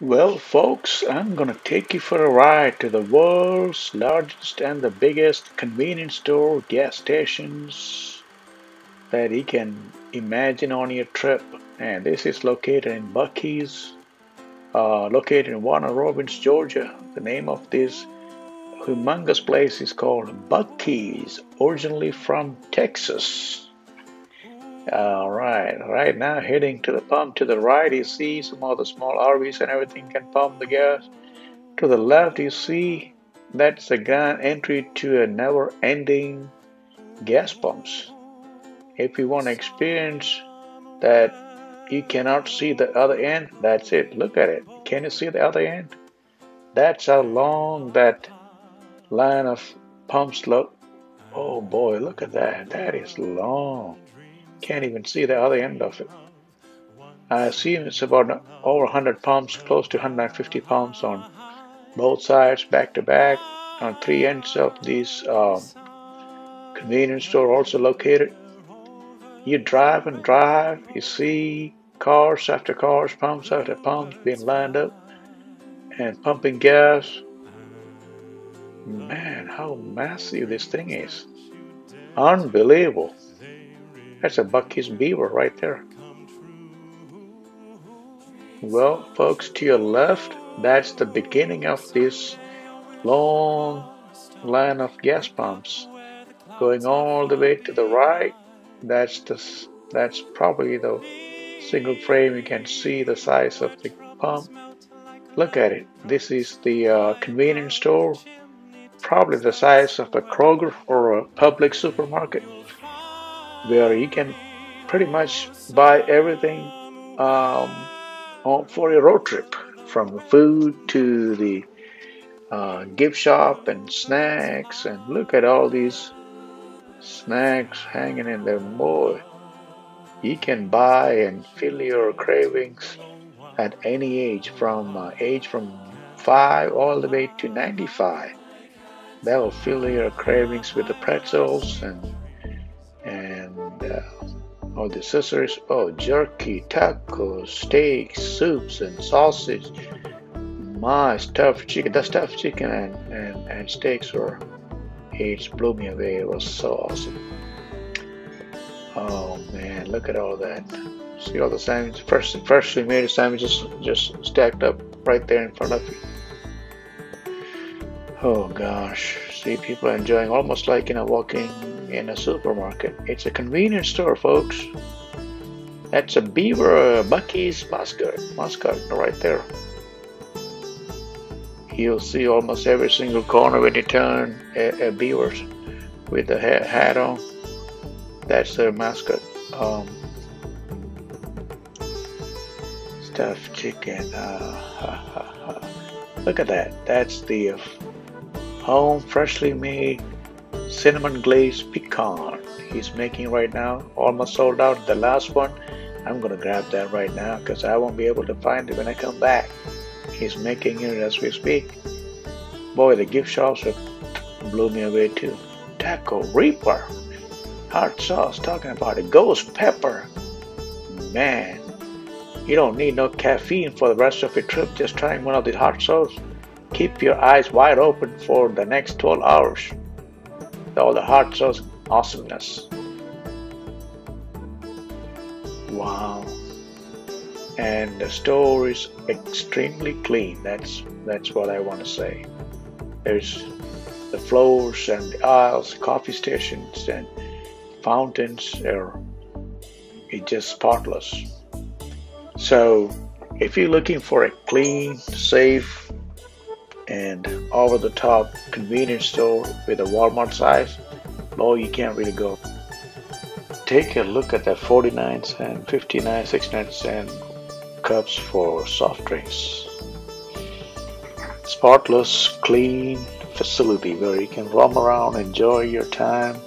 Well, folks, I'm gonna take you for a ride to the world's largest and the biggest convenience store gas stations that you can imagine on your trip. And this is located in Buc-ee's, uh, located in Warner Robins, Georgia. The name of this humongous place is called Buc-ee's, originally from Texas. All right, right now heading to the pump. To the right, you see some of the small RVs and everything can pump the gas. To the left, you see that's the grand entry to a never-ending gas pumps. If you want to experience that you cannot see the other end, that's it. Look at it. Can you see the other end? That's how long that line of pumps look. Oh boy, look at that. That is long. Can't even see the other end of it. I assume it's about over 100 pumps, close to 150 pumps on both sides, back to back, on three ends of these um, convenience store also located. You drive and drive, you see cars after cars, pumps after pumps being lined up and pumping gas. Man, how massive this thing is. Unbelievable. That's a Buc-ee's beaver right there. Well, folks, to your left, that's the beginning of this long line of gas pumps. Going all the way to the right, that's the that's probably the single frame. You can see the size of the pump. Look at it. This is the uh, convenience store, probably the size of a Kroger or a Publix supermarket where you can pretty much buy everything um, for a road trip from food to the uh, gift shop and snacks and look at all these snacks hanging in there. Boy you can buy and fill your cravings at any age from uh, age from 5 all the way to 95 that will fill your cravings with the pretzels and Uh, all the accessories. Oh jerky tacos steaks soups and sausage. My stuffed chicken the stuffed chicken and, and, and steaks were it blew me away. It was so awesome. Oh man look at all that. See all the sandwiches? Fresh, freshly made sandwiches just stacked up right there in front of you oh gosh see people enjoying almost like you know walking in a supermarket. It's a convenience store, folks. That's a beaver uh, Buc-ee's mascot, mascot right there. You'll see almost every single corner when you turn a, a beavers with a hat on. That's their mascot. Um, stuffed chicken. Uh, ha, ha, ha. Look at that. That's the uh, home freshly made cinnamon glazed pecan he's making right now. Almost sold out. The last one I'm gonna grab that right now because I won't be able to find it when I come back. He's making it as we speak. Boy the gift shops have blew me away too. Taco reaper hot sauce talking about it. Ghost pepper. Man you don't need no caffeine for the rest of your trip. Just trying one of these hot sauce keep your eyes wide open for the next 12 hours all the hot sauce awesomeness. Wow. And the store is extremely clean. That's that's what I want to say. There's the floors and the aisles, coffee stations and fountains are it's just spotless. So if you're looking for a clean, safe, and over the top convenience store with a Walmart size, no, you can't really go. Take a look at that 49 cent, 59, 69 cent cups for soft drinks. Spotless, clean facility where you can roam around, enjoy your time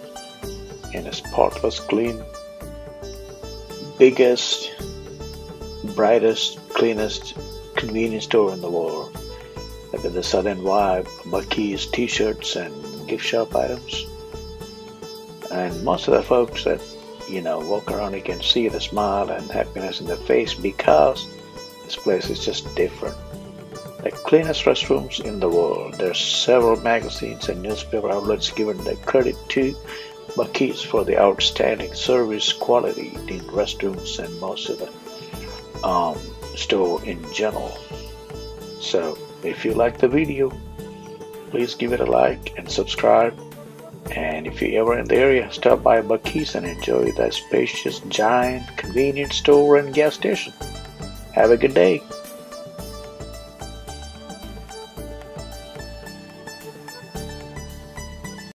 in a spotless, clean, biggest, brightest, cleanest convenience store in the world with the Southern vibe, Buc-ee's t-shirts and gift shop items. And most of the folks that, you know, walk around, you can see the smile and happiness in their face because this place is just different. the cleanest restrooms in the world. There's several magazines and newspaper outlets giving the credit to Buc-ee's for the outstanding service quality in restrooms and most of the um, store in general. So if you like the video, please give it a like and subscribe. And if you're ever in the area, stop by Buc-ee's and enjoy that spacious, giant convenience store and gas station. Have a good day.